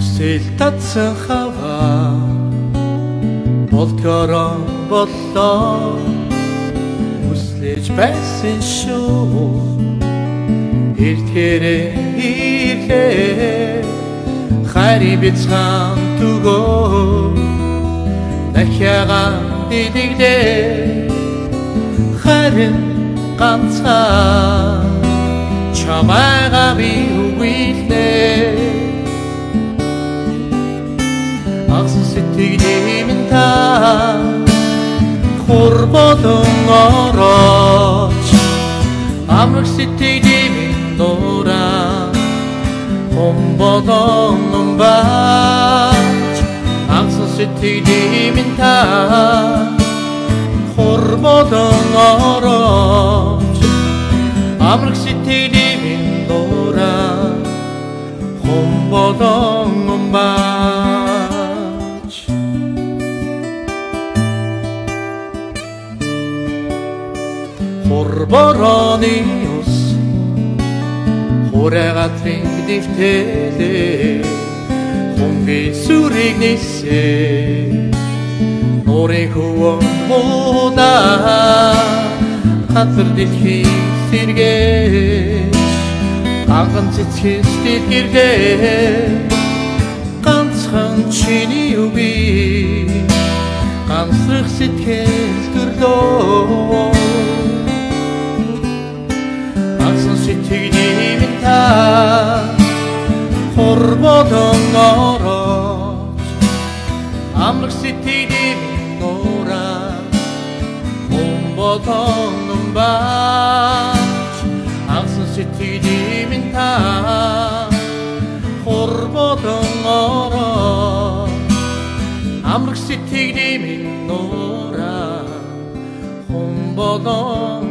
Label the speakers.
Speaker 1: Хүсэл татсан хаваа болдгороо боллоо. Хүслэж байсан шүү. Эртгэрээ ирлээ. Хари бицхан түгөө. Дахяга дидэглээ харин ганцаа. Чамайга би агсан сэтгэлийн та. Хур болон орооч амрах сэтгэлийн нураа хом болон бач агсан сэтгэлийн та. Хур болон орооч амрах сэтгэлийн Хорбороны ус. Хурагатрын дэвтэлээ Хонгийн сүрийг нисээ Нурын хөвөн муудаа Хатар дэлхий сэргээж. Анган цэцгээс дэлгэргээ Ганцхан чиний үгүй. Ганцрах сэтгэл төрлөө та. Хорбодон орооч Амрах сэтгэлийн нураа Хомбодон бач Ангсан сэтгэлийн та. Хорбодон ороо Амрах сэтгэлийн нураа Хомбодон